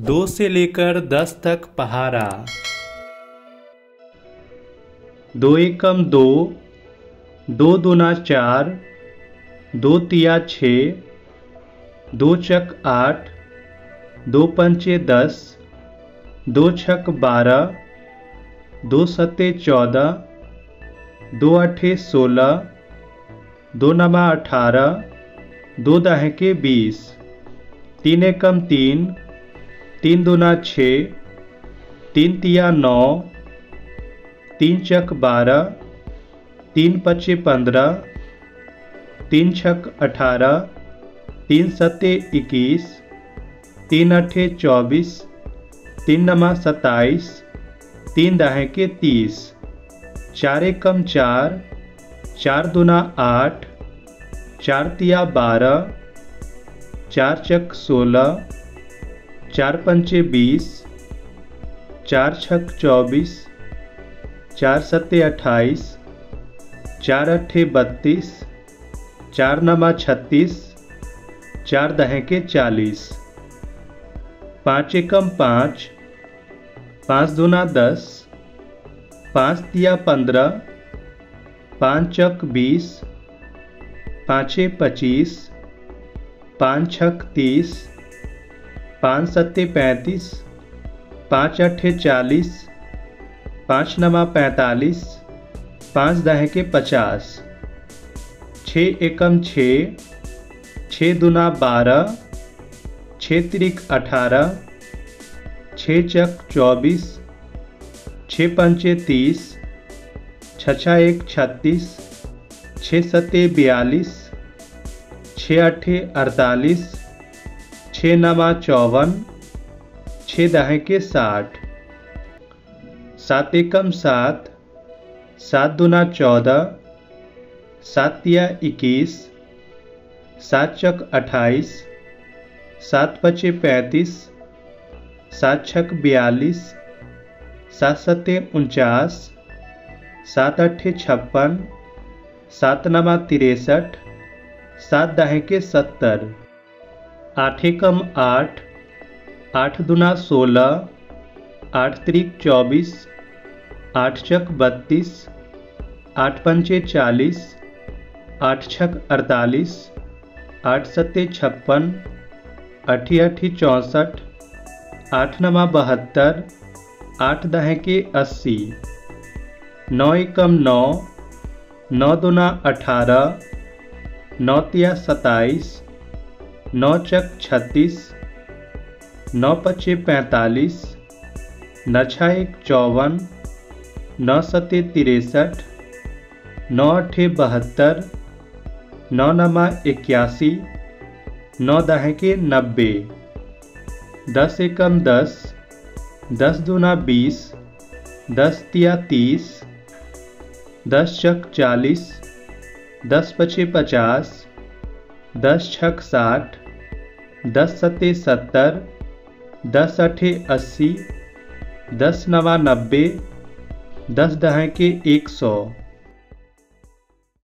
दो से लेकर दस तक पहारा दो एकम दो दो दूना चार, दो तिया छः, दो चक आठ, दो पंचे दस, दो छक बारह, दो सत्ते चौदह, दो अठे सोलह, दो नमा अठारह, दो दहके बीस, तीन एकम तीन तीन दूना छः, तीन तिया नौ, तीन चक बारह, तीन पच्चे पंद्रह, तीन छक अठारह, तीन सत्ते इक्कीस, तीन अठे चौबीस, तीन नमा सत्ताईस, तीन दहे के तीस। चार एकम चार चार दुना आठ, चार तिया बारह, चार चक सोलह चार पंचे बीस, चार छक चौबीस, चार सत्ते अट्ठाईस, चार अट्ठे बत्तीस, चार नमा छत्तीस, चार दहें के चालीस। पाँच एकम पाँच पाँच दूना दस, पाँच तिया पंद्रह, पाँच चक बीस, पाँचे पच्चीस पाँच छक तीस पाँच सत्ते पैंतीस, पाँच अट्ठे चालीस, पाँच नवा पैंतालीस, पाँच दह के पचास, छः एकम छः छः दुना बारह, छः त्रिक अठारह, छः चक चौबीस, छः पंचे तीस, छछा एक छत्तीस, छः सत्ते बयालीस, छः अट्ठे अड़तालीस छः नवा चौवन छः दह के साठ। सात एकम सात सात दुना चौदह, सात तिया इक्कीस, सात चक अट्ठाईस, सात पचे पैंतीस, सात छक बयालीस, सात सत्ते उनचास, सात अट्ठे छप्पन, सात नवा तिरसठ सात दहे के सत्तर। आठ एकम आठ आठ दुना सोलह आठ त्रिक चौबीस, आठ चक बत्तीस, आठ पंचे चालीस, आठ छक अड़तालीस, आठ सत्ते छप्पन, अठी अठी चौंसठ, आठ नमा बहत्तर, आठ दह के अस्सी, नौ एकम नौ नौ दुना अठारह, नौ तिया सताईस नौ चक छत्तीस नौ पच्चे पैंतालीस नछा एक चौवन नौ सत्ते तिरसठ नौ अठे बहत्तर नौ नमा इक्यासी नौ दहके नब्बे, दस एकम दस दस दूना बीस, दस तिया तीस, दस चक चालीस, दस पचे पचास दस छक साठ, दस सत्ते सत्तर, दस अठे अस्सी, दस नवा नब्बे दस दहाँ के एक सौ।